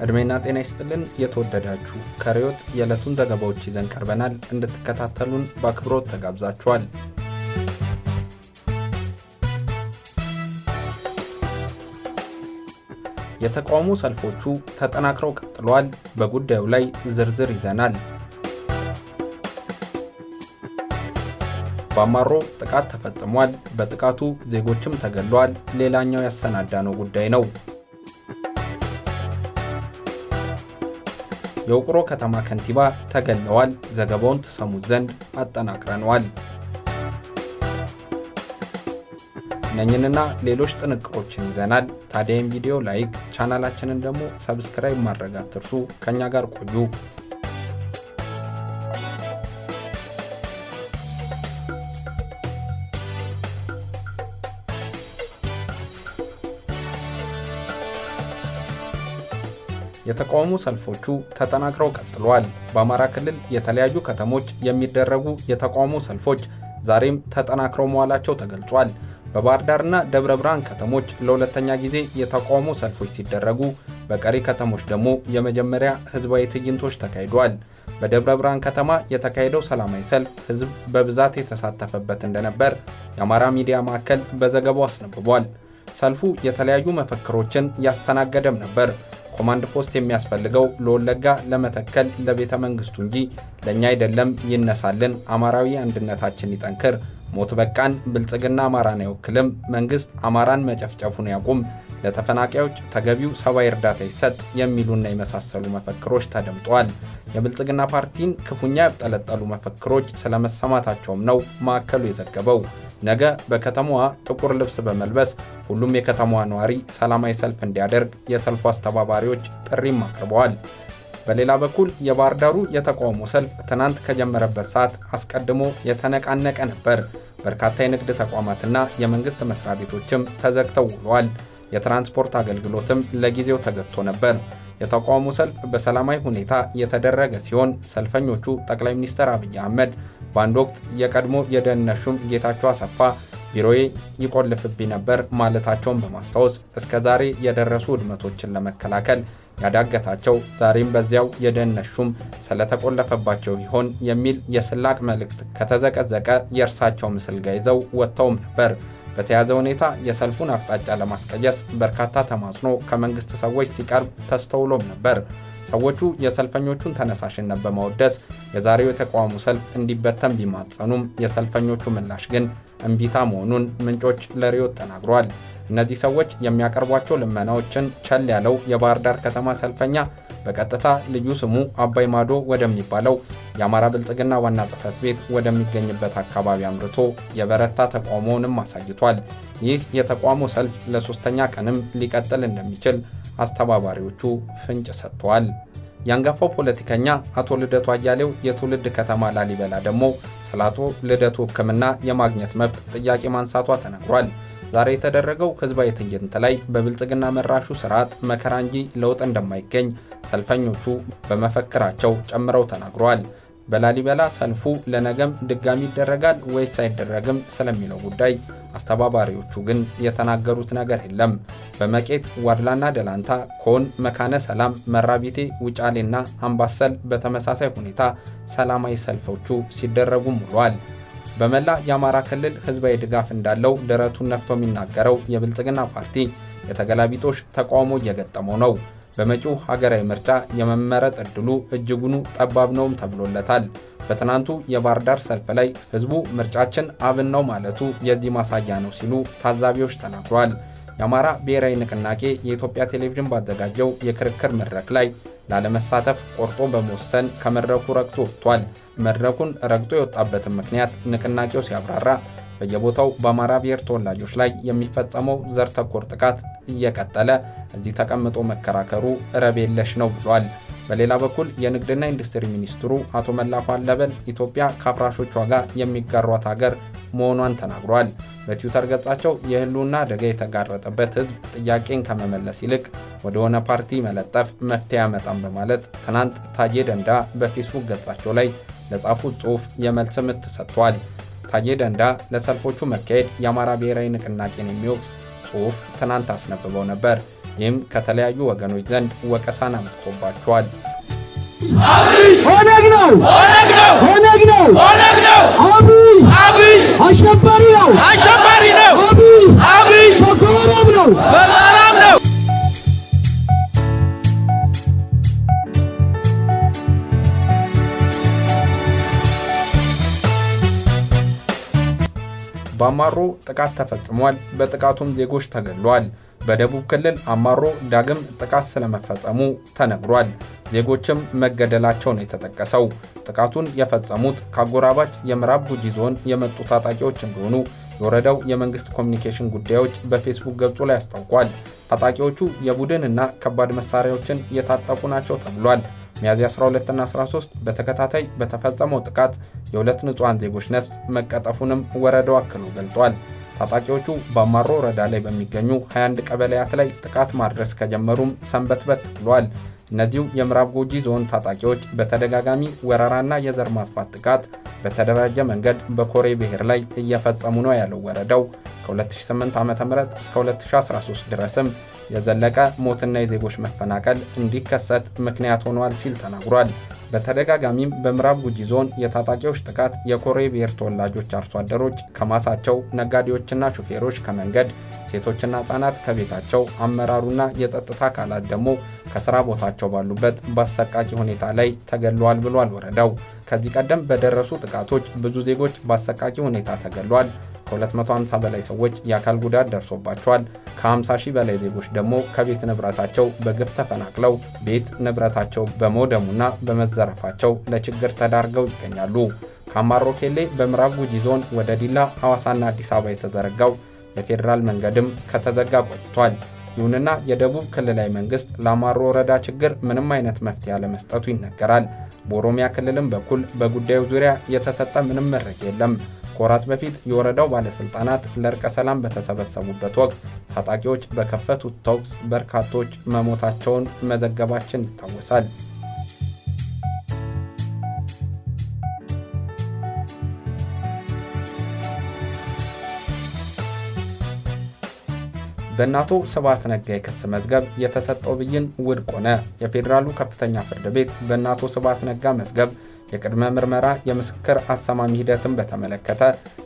ዕድሜና ጤና ይስጥልን የተወደዳችሁ ከርዕዮት የዕለቱን ዘገባዎች ይዘን ቀርበናል። እንድትከታተሉን በአክብሮት ተጋብዛችኋል። የተቃውሞ ሰልፎቹ ተጠናክረው ቀጥለዋል። በጉዳዩ ላይ ዝርዝር ይዘናል። በአማሮ ጥቃት ተፈጽሟል። በጥቃቱ ዜጎችም ተገድለዋል። ሌላኛው ያሰናዳነው ጉዳይ ነው። የውቅሮ ከተማ ከንቲባ ተገድለዋል። ዘገባውን ትሰሙት ዘንድ አጠናቅረነዋል። እነኝንና ሌሎች ጥንቅሮችን ይዘናል። ታዲያም ቪዲዮ like፣ ቻናላችንን ደግሞ subscribe ማድረግ አትርሱ። ከእኛ ጋር ቆዩ። የተቃውሞ ሰልፎቹ ተጠናክረው ቀጥለዋል። በአማራ ክልል የተለያዩ ከተሞች የሚደረጉ የተቃውሞ ሰልፎች ዛሬም ተጠናክረው መዋላቸው ተገልጿል። በባህር ዳርና ደብረ ብርሃን ከተሞች ለሁለተኛ ጊዜ የተቃውሞ ሰልፎች ሲደረጉ፣ በቀሪ ከተሞች ደግሞ የመጀመሪያ ህዝባዊ ትዕይንቶች ተካሂደዋል። በደብረ ብርሃን ከተማ የተካሄደው ሰላማዊ ሰልፍ ህዝብ በብዛት የተሳተፈበት እንደነበር የአማራ ሚዲያ ማዕከል በዘገባው አስነብቧል። ሰልፉ የተለያዩ መፈክሮችን ያስተናገደም ነበር። ኮማንድ ፖስት የሚያስፈልገው ለወለጋ፣ ለመተከል፣ ለቤተ መንግስቱ እንጂ ለእኛ አይደለም፣ ይነሳልን፣ አማራዊ አንድነታችን ይጠንክር፣ ሞት በቃን፣ ብልጽግና አማራን አይወክልም፣ መንግስት አማራን መጨፍጨፉን ያቁም፣ ለተፈናቃዮች ተገቢው ሰብአዊ እርዳታ ይሰጥ የሚሉና የመሳሰሉ መፈክሮች ተደምጠዋል። የብልጽግና ፓርቲን ክፉኛ ያብጠለጠሉ መፈክሮች ስለመሰማታቸውም ነው ማዕከሉ የዘገበው። ነገ በከተማዋ ጥቁር ልብስ በመልበስ ሁሉም የከተማዋ ነዋሪ ሰላማዊ ሰልፍ እንዲያደርግ የሰልፉ አስተባባሪዎች ጥሪም አቅርበዋል። በሌላ በኩል የባህር ዳሩ የተቃውሞ ሰልፍ ትናንት ከጀመረበት ሰዓት አስቀድሞ የተነቃነቀ ነበር። በርካታ የንግድ ተቋማትና የመንግሥት መስሪያ ቤቶችም ተዘግተው ውለዋል። የትራንስፖርት አገልግሎትም ለጊዜው ተገድቶ ነበር። የተቃውሞ ሰልፍ በሰላማዊ ሁኔታ የተደረገ ሲሆን ሰልፈኞቹ ጠቅላይ ሚኒስትር አብይ አህመድ በአንድ ወቅት የቀድሞ የደህንነት ሹም ጌታቸው አሰፋ ቢሮዬ ይቆልፍብኝ ነበር ማለታቸውን በማስታወስ እስከ ዛሬ የደረሱ ውድመቶችን ለመከላከል ያዳገታቸው ዛሬም በዚያው የደህንነት ሹም ስለተቆለፈባቸው ይሆን የሚል የስላቅ መልእክት ከተዘቀዘቀ የእርሳቸው ምስል ጋር ይዘው ወጥተውም ነበር። በተያዘ ሁኔታ የሰልፉን አቅጣጫ ለማስቀየስ በርካታ ተማጽኖ ከመንግስት ሰዎች ሲቀርብ ተስተውሎም ነበር። ሰዎቹ የሰልፈኞቹን ተነሳሽነት በማወደስ የዛሬው የተቃውሞ ሰልፍ እንዲበተን ቢማጸኑም የሰልፈኞቹ ምላሽ ግን እምቢታ መሆኑን ምንጮች ለርዕዮት ተናግረዋል። እነዚህ ሰዎች የሚያቀርቧቸው ልመናዎችን ቸል ያለው የባህር ዳር ከተማ ሰልፈኛ በቀጥታ ልዩ ስሙ አባይ ማዶ ወደሚባለው የአማራ ብልጽግና ዋና ጽሕፈት ቤት ወደሚገኝበት አካባቢ አምርቶ የበረታ ተቃውሞውንም አሳይቷል። ይህ የተቃውሞ ሰልፍ ለሶስተኛ ቀንም ሊቀጥል እንደሚችል አስተባባሪዎቹ ፍንጭ ሰጥተዋል። የአንጋፋው ፖለቲከኛ አቶ ልደቱ አያሌው የትውልድ ከተማ ላሊበላ ደግሞ ስለ አቶ ልደቱ ሕክምና የማግኘት መብት ጥያቄ ማንሳቷ ተነግሯል። ዛሬ የተደረገው ህዝባዊ ትዕይንት ላይ በብልጽግና መራሹ ስርዓት መከራ እንጂ ለውጥ እንደማይገኝ ሰልፈኞቹ በመፈክራቸው ጨምረው ተናግረዋል። በላሊበላ ሰልፉ ለነገም ድጋሚ ይደረጋል ወይስ አይደረግም ስለሚለው ጉዳይ አስተባባሪዎቹ ግን የተናገሩት ነገር የለም። በመቄት ዋድላና ደላንታ፣ ኮን፣ መካነ ሰላም፣ መራቢቴ፣ ውጫሌና አምባሰል በተመሳሳይ ሁኔታ ሰላማዊ ሰልፎቹ ሲደረጉም ውለዋል። በመላ የአማራ ክልል ህዝባዊ ድጋፍ እንዳለው ደረቱን ነፍቶ የሚናገረው የብልጽግና ፓርቲ የተገላቢጦሽ ተቃውሞ እየገጠመው ነው። በመጪው ሀገራዊ ምርጫ የመመረጥ ዕድሉ እጅጉኑ ጠባብ ነውም ተብሎለታል። በትናንቱ የባህር ዳር ሰልፍ ላይ ህዝቡ ምርጫችን አብን ነው ማለቱ የዚህ ማሳያ ነው ሲሉ ታዛቢዎች ተናግረዋል። የአማራ ብሔራዊ ንቅናቄ የኢትዮጵያ ቴሌቪዥን ባዘጋጀው የክርክር መድረክ ላይ ላለመሳተፍ ቆርጦ በመወሰን ከመድረኩ ረግጦ ወጥቷል። መድረኩን ረግጦ የወጣበትን ምክንያት ንቅናቄው ሲያብራራ በየቦታው በአማራ ብሔር ተወላጆች ላይ የሚፈጸመው ዘር ተኮር ጥቃት እየቀጠለ እዚህ ተቀምጦ መከራከሩ ረብ የለሽ ነው ብሏል። በሌላ በኩል የንግድና ኢንዱስትሪ ሚኒስትሩ አቶ መላኩ አለበል ኢትዮጵያ ከአፍራሾቿ ጋር የሚጋሯት ሀገር መሆኗን ተናግሯል። በትዊተር ገጻቸው የህልውና አደጋ የተጋረጠበት ህዝብ ጥያቄን ከመመለስ ይልቅ ወደሆነ ፓርቲ መለጠፍ መፍትሄ ያመጣም በማለት ትናንት ታዬ ደንዳ በፌስቡክ ገጻቸው ላይ ለጻፉት ጽሑፍ የመልስ ምት ሰጥቷል። ታዬ ደንዳ ለሰልፎቹ መካሄድ የአማራ ብሔራዊ ንቅናቄን የሚወቅስ ጽሑፍ ትናንት አስነብበው ነበር። ይህም ከተለያዩ ወገኖች ዘንድ ወቀሳን አምጥቶባቸዋል። ኦነግ ነው! ኦነግ ነው! ኦነግ ነው! ኦነግ ነው! አብይ! አብይ! አሸባሪ ነው! አሸባሪ ነው! አብይ! አብይ! ሃራም ነው በአማሮ ጥቃት ተፈጽሟል። በጥቃቱም ዜጎች ተገድለዋል። በደቡብ ክልል አማሮ ዳግም ጥቃት ስለመፈጸሙ ተነግሯል። ዜጎችም መገደላቸው ነው የተጠቀሰው። ጥቃቱን የፈጸሙት ከአጎራባች የምዕራብ ጉጂ ዞን የመጡ ታጣቂዎች እንደሆኑ የወረዳው የመንግስት ኮሚኒኬሽን ጉዳዮች በፌስቡክ ገጹ ላይ አስታውቋል። ታጣቂዎቹ የቡድንና ከባድ መሳሪያዎችን የታጠቁ ናቸው ተብሏል። ሚያዝያ 12ና 13 በተከታታይ በተፈጸመው ጥቃት የሁለት ንጹሐን ዜጎች ነፍስ መቀጠፉንም ወረዳው አክሎ ገልጧል። ታጣቂዎቹ በአማሮ ወረዳ ላይ በሚገኙ 21 ቀበሌያት ላይ ጥቃት ማድረስ ከጀመሩም ሰንበትበት ብሏል። እነዚሁ የምዕራብ ጉጂ ዞን ታጣቂዎች በተደጋጋሚ ወረራና የዘር ማጥፋት ጥቃት በተደራጀ መንገድ በኮሬ ብሔር ላይ እየፈጸሙ ነው ያለው ወረዳው ከ2008 ዓ.ም እስከ 2013 ድረስም የዘለቀ ሞትና የዜጎች መፈናቀል እንዲከሰት ምክንያት ሆኗል ሲል ተናግሯል። በተደጋጋሚም በምዕራብ ጉጂ ዞን የታጣቂዎች ጥቃት የኮሬ ብሔር ተወላጆች አርሶ አደሮች ከማሳቸው፣ ነጋዴዎችና ሹፌሮች ከመንገድ፣ ሴቶችና ሕፃናት ከቤታቸው፣ አመራሩና የጸጥታ አካላት ደግሞ ከስራ ቦታቸው ባሉበት በአሰቃቂ ሁኔታ ላይ ተገድለዋል ብሏል ወረዳው። ከዚህ ቀደም በደረሱ ጥቃቶች ብዙ ዜጎች በአሰቃቂ ሁኔታ ተገድለዋል። ከ250 በላይ ሰዎች የአካል ጉዳት ደርሶባቸዋል። ከ50 ሺህ በላይ ዜጎች ደግሞ ከቤት ንብረታቸው በግፍ ተፈናቅለው ቤት ንብረታቸው በመውደሙና በመዘረፋቸው ለችግር ተዳርገው ይገኛሉ። ከአማሮ ኬሌ በምዕራብ ጉጂ ዞን ወደ ዲላ፣ ሐዋሳና አዲስ አበባ የተዘረጋው የፌዴራል መንገድም ከተዘጋ ቆይቷል። ይሁንና የደቡብ ክልላዊ መንግስት ለአማሮ ወረዳ ችግር ምንም አይነት መፍትሄ አለመስጠቱ ይነገራል። በኦሮሚያ ክልልም በኩል በጉዳዩ ዙሪያ የተሰጠ ምንም መረጃ የለም። ከወራት በፊት የወረዳው ባለስልጣናት ለእርቀ ሰላም በተሰበሰቡበት ወቅት ታጣቂዎች በከፈቱት ተኩስ በርካቶች መሞታቸውን መዘገባችን ይታወሳል። በእነ አቶ ስብሐት ነጋ የክስ መዝገብ የተሰጠው ብይን ውድቅ ሆነ። የፌዴራሉ ከፍተኛ ፍርድ ቤት በእነ አቶ ስብሐት ነጋ መዝገብ የቅድመ ምርመራ የምስክር አሰማሚ ሂደትን በተመለከተ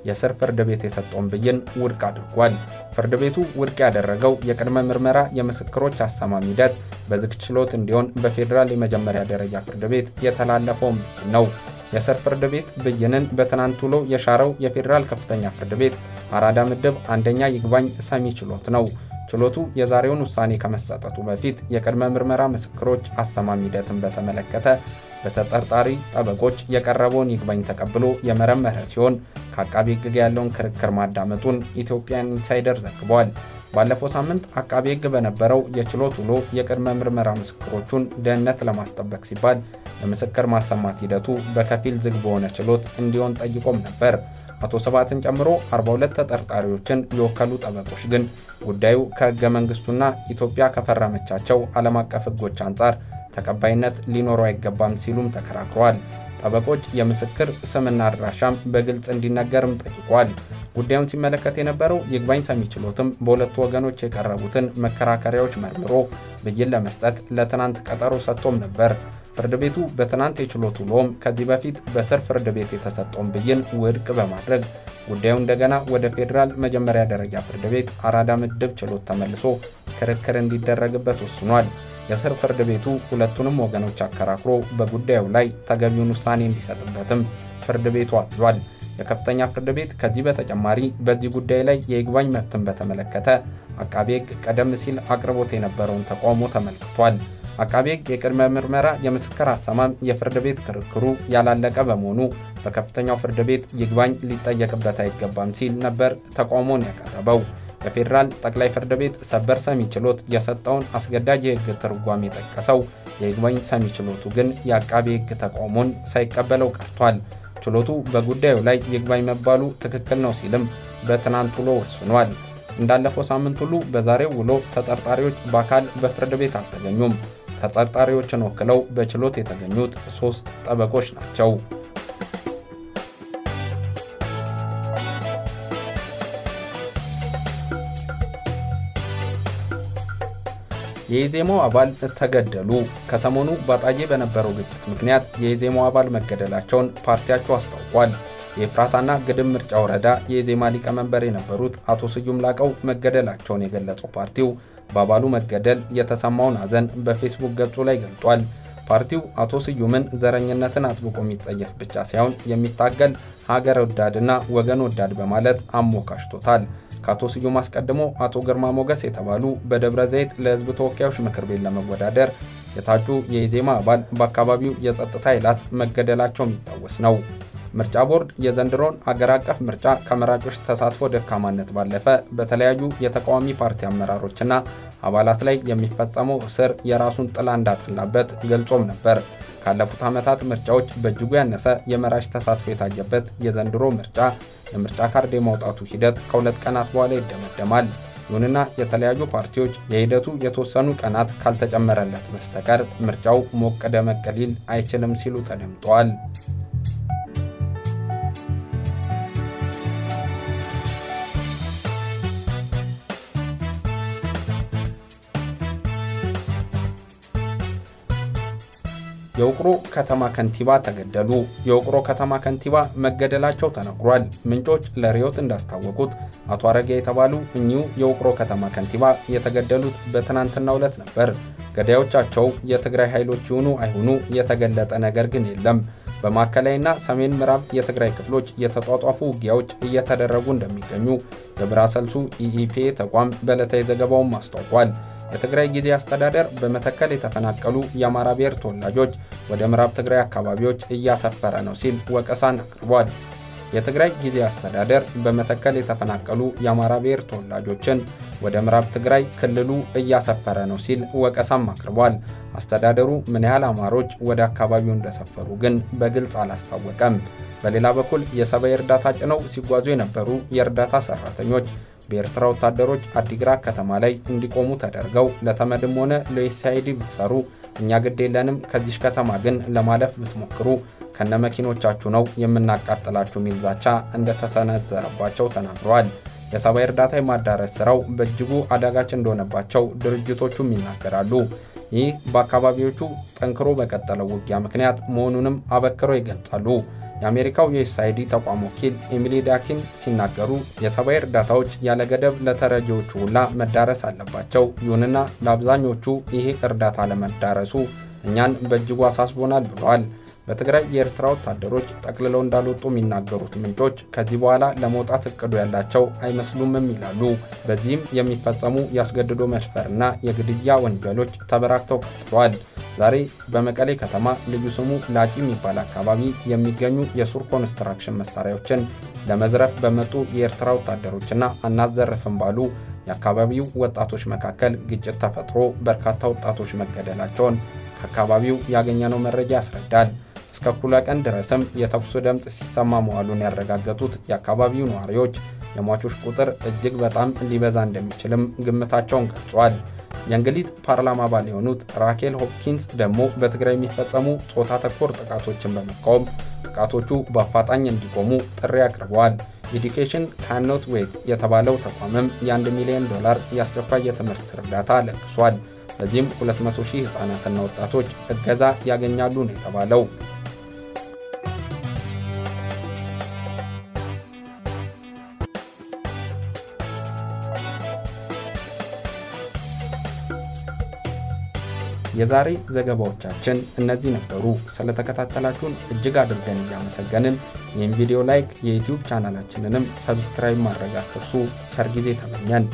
የስር ፍርድ ቤት የሰጠውን ብይን ውድቅ አድርጓል። ፍርድ ቤቱ ውድቅ ያደረገው የቅድመ ምርመራ የምስክሮች አሰማሚ ሂደት በዝግ ችሎት እንዲሆን በፌዴራል የመጀመሪያ ደረጃ ፍርድ ቤት የተላለፈውን ብይን ነው። የስር ፍርድ ቤት ብይንን በትናንት ውሎ የሻረው የፌዴራል ከፍተኛ ፍርድ ቤት አራዳ ምድብ አንደኛ ይግባኝ ሰሚ ችሎት ነው። ችሎቱ የዛሬውን ውሳኔ ከመሰጠቱ በፊት የቅድመ ምርመራ ምስክሮች አሰማሚ ሂደትን በተመለከተ በተጠርጣሪ ጠበቆች የቀረበውን ይግባኝ ተቀብሎ የመረመረ ሲሆን ከአቃቢ ሕግ ያለውን ክርክር ማዳመጡን ኢትዮጵያን ኢንሳይደር ዘግቧል። ባለፈው ሳምንት አቃቢ ሕግ በነበረው የችሎት ውሎ የቅድመ ምርመራ ምስክሮቹን ደህንነት ለማስጠበቅ ሲባል የምስክር ማሰማት ሂደቱ በከፊል ዝግ በሆነ ችሎት እንዲሆን ጠይቆም ነበር። አቶ ስብሐትን ጨምሮ 42 ተጠርጣሪዎችን የወከሉ ጠበቆች ግን ጉዳዩ ከሕገ መንግሥቱና ኢትዮጵያ ከፈረመቻቸው ዓለም አቀፍ ሕጎች አንጻር ተቀባይነት ሊኖረው አይገባም ሲሉም ተከራክረዋል። ጠበቆች የምስክር ስምና አድራሻም በግልጽ እንዲነገርም ጠይቋል። ጉዳዩን ሲመለከት የነበረው ይግባኝ ሰሚ ችሎትም በሁለቱ ወገኖች የቀረቡትን መከራከሪያዎች መርምሮ ብይን ለመስጠት ለትናንት ቀጠሮ ሰጥቶም ነበር። ፍርድ ቤቱ በትናንት የችሎት ውሎም ከዚህ በፊት በስር ፍርድ ቤት የተሰጠውን ብይን ውድቅ በማድረግ ጉዳዩ እንደገና ወደ ፌዴራል መጀመሪያ ደረጃ ፍርድ ቤት አራዳ ምድብ ችሎት ተመልሶ ክርክር እንዲደረግበት ወስኗል። የስር ፍርድ ቤቱ ሁለቱንም ወገኖች አከራክሮ በጉዳዩ ላይ ተገቢውን ውሳኔ እንዲሰጥበትም ፍርድ ቤቱ አዟል። የከፍተኛ ፍርድ ቤት ከዚህ በተጨማሪ በዚህ ጉዳይ ላይ የይግባኝ መብትን በተመለከተ አቃቤ ሕግ ቀደም ሲል አቅርቦት የነበረውን ተቃውሞ ተመልክቷል። አቃቤ ሕግ የቅድመ ምርመራ የምስክር አሰማም የፍርድ ቤት ክርክሩ ያላለቀ በመሆኑ በከፍተኛው ፍርድ ቤት ይግባኝ ሊጠየቅበት አይገባም ሲል ነበር ተቃውሞን ያቀረበው። የፌዴራል ጠቅላይ ፍርድ ቤት ሰበር ሰሚ ችሎት የሰጠውን አስገዳጅ የሕግ ትርጓሜ የጠቀሰው የይግባኝ ሰሚ ችሎቱ ግን የአቃቤ ሕግ ተቃውሞን ሳይቀበለው ቀርቷል። ችሎቱ በጉዳዩ ላይ ይግባኝ መባሉ ትክክል ነው ሲልም በትናንት ውሎ ወስኗል። እንዳለፈው ሳምንት ሁሉ በዛሬው ውሎ ተጠርጣሪዎች በአካል በፍርድ ቤት አልተገኙም። ተጠርጣሪዎችን ወክለው በችሎት የተገኙት ሦስት ጠበቆች ናቸው። የኢዜማው አባል ተገደሉ። ከሰሞኑ በአጣዬ በነበረው ግጭት ምክንያት የኢዜማው አባል መገደላቸውን ፓርቲያቸው አስታውቋል። የኤፍራታና ግድም ምርጫ ወረዳ የኢዜማ ሊቀመንበር የነበሩት አቶ ስዩም ላቀው መገደላቸውን የገለጸው ፓርቲው በአባሉ መገደል የተሰማውን ሐዘን በፌስቡክ ገጹ ላይ ገልጧል። ፓርቲው አቶ ስዩምን ዘረኝነትን አጥብቆ የሚጸየፍ ብቻ ሳይሆን የሚታገል ሀገር ወዳድና ወገን ወዳድ በማለት አሞካሽቶታል። ከአቶ ስዩም አስቀድሞ አቶ ግርማ ሞገስ የተባሉ በደብረ ዘይት ለሕዝብ ተወካዮች ምክር ቤት ለመወዳደር የታጩ የኢዜማ አባል በአካባቢው የጸጥታ ኃይላት መገደላቸው የሚታወስ ነው። ምርጫ ቦርድ የዘንድሮን አገር አቀፍ ምርጫ ከመራጮች ተሳትፎ ደካማነት ባለፈ በተለያዩ የተቃዋሚ ፓርቲ አመራሮችና አባላት ላይ የሚፈጸመው እስር የራሱን ጥላ እንዳጠላበት ገልጾም ነበር። ካለፉት ዓመታት ምርጫዎች በእጅጉ ያነሰ የመራጭ ተሳትፎ የታየበት የዘንድሮ ምርጫ የምርጫ ካርድ የማውጣቱ ሂደት ከሁለት ቀናት በኋላ ይደመደማል። ይሁንና የተለያዩ ፓርቲዎች የሂደቱ የተወሰኑ ቀናት ካልተጨመረለት በስተቀር ምርጫው ሞቅ ደመቅ ሊል አይችልም ሲሉ ተደምጠዋል። የውቅሮ ከተማ ከንቲባ ተገደሉ። የውቅሮ ከተማ ከንቲባ መገደላቸው ተነግሯል። ምንጮች ለሪዮት እንዳስታወቁት አቶ አረጋ የተባሉ እኚሁ የውቅሮ ከተማ ከንቲባ የተገደሉት በትናንትናው ዕለት ነበር። ገዳዮቻቸው የትግራይ ኃይሎች ይሁኑ አይሁኑ የተገለጠ ነገር ግን የለም። በማዕከላዊና ሰሜን ምዕራብ የትግራይ ክፍሎች የተጧጧፉ ውጊያዎች እየተደረጉ እንደሚገኙ የብራሰልሱ ኢኢፒኤ ተቋም በዕለታዊ ዘገባውም አስታውቋል። የትግራይ ጊዜ አስተዳደር በመተከል የተፈናቀሉ የአማራ ብሔር ተወላጆች ወደ ምዕራብ ትግራይ አካባቢዎች እያሰፈረ ነው ሲል ወቀሳን አቅርቧል። የትግራይ ጊዜ አስተዳደር በመተከል የተፈናቀሉ የአማራ ብሔር ተወላጆችን ወደ ምዕራብ ትግራይ ክልሉ እያሰፈረ ነው ሲል ወቀሳም አቅርቧል። አስተዳደሩ ምን ያህል አማሮች ወደ አካባቢው እንደሰፈሩ ግን በግልጽ አላስታወቀም። በሌላ በኩል የሰብአዊ እርዳታ ጭነው ሲጓዙ የነበሩ የእርዳታ ሰራተኞች በኤርትራ ወታደሮች አዲግራት ከተማ ላይ እንዲቆሙ ተደርገው ለተመድም ሆነ ለዩኤስአይዲ ብትሰሩ እኛ ግድ የለንም፣ ከዚሽ ከተማ ግን ለማለፍ ብትሞክሩ ከነ መኪኖቻችሁ ነው የምናቃጥላችሁ የሚል ዛቻ እንደተሰነዘረባቸው ተናግረዋል። የሰብአዊ እርዳታ የማዳረስ ስራው በእጅጉ አዳጋች እንደሆነባቸው ድርጅቶቹም ይናገራሉ። ይህ በአካባቢዎቹ ጠንክሮ በቀጠለው ውጊያ ምክንያት መሆኑንም አበክረው ይገልጻሉ። የአሜሪካው የዩኤስአይዲ ተቋም ወኪል ኤሚሊ ዳኪን ሲናገሩ የሰብአዊ እርዳታዎች ያለ ገደብ ለተረጂዎቹ ሁላ መዳረስ አለባቸው። ይሁንና ለአብዛኞቹ ይሄ እርዳታ ለመዳረሱ እኛን በእጅጉ አሳስቦናል ብለዋል። በትግራይ የኤርትራ ወታደሮች ጠቅልለው እንዳልወጡ የሚናገሩት ምንጮች ከዚህ በኋላ ለመውጣት እቅዱ ያላቸው አይመስሉምም ይላሉ። በዚህም የሚፈጸሙ የአስገድዶ መድፈርና የግድያ ወንጀሎች ተበራክተው ቀጥለዋል። ዛሬ በመቀሌ ከተማ ልዩ ስሙ ላጪ የሚባል አካባቢ የሚገኙ የሱር ኮንስትራክሽን መሳሪያዎችን ለመዝረፍ በመጡ የኤርትራ ወታደሮችና አናዘረፍም ባሉ የአካባቢው ወጣቶች መካከል ግጭት ተፈጥሮ በርካታ ወጣቶች መገደላቸውን ከአካባቢው ያገኘነው መረጃ ያስረዳል። እስከ እኩለ ቀን ድረስም የተኩሱ ድምፅ ሲሰማ መዋሉን ያረጋገጡት የአካባቢው ነዋሪዎች የሟቾች ቁጥር እጅግ በጣም ሊበዛ እንደሚችልም ግምታቸውን ገልጿል። የእንግሊዝ ፓርላማ አባል የሆኑት ራኬል ሆፕኪንስ ደግሞ በትግራይ የሚፈጸሙ ጾታ ተኮር ጥቃቶችን በመቃወም ጥቃቶቹ በአፋጣኝ እንዲቆሙ ጥሪ አቅርበዋል። ኤዱኬሽን ካኖት ዌት የተባለው ተቋምም የ1 ሚሊዮን ዶላር የአስቸኳይ የትምህርት እርዳታ ለግሷል። በዚህም 200 ሺህ ሕፃናትና ወጣቶች እገዛ ያገኛሉ ነው የተባለው። የዛሬ ዘገባዎቻችን እነዚህ ነበሩ። ስለተከታተላችሁን እጅግ አድርገን እያመሰገንን ይህም ቪዲዮ like፣ የዩቲዩብ ቻናላችንንም subscribe ማድረግ አትርሱ። ቸር ጊዜ ተመኘን።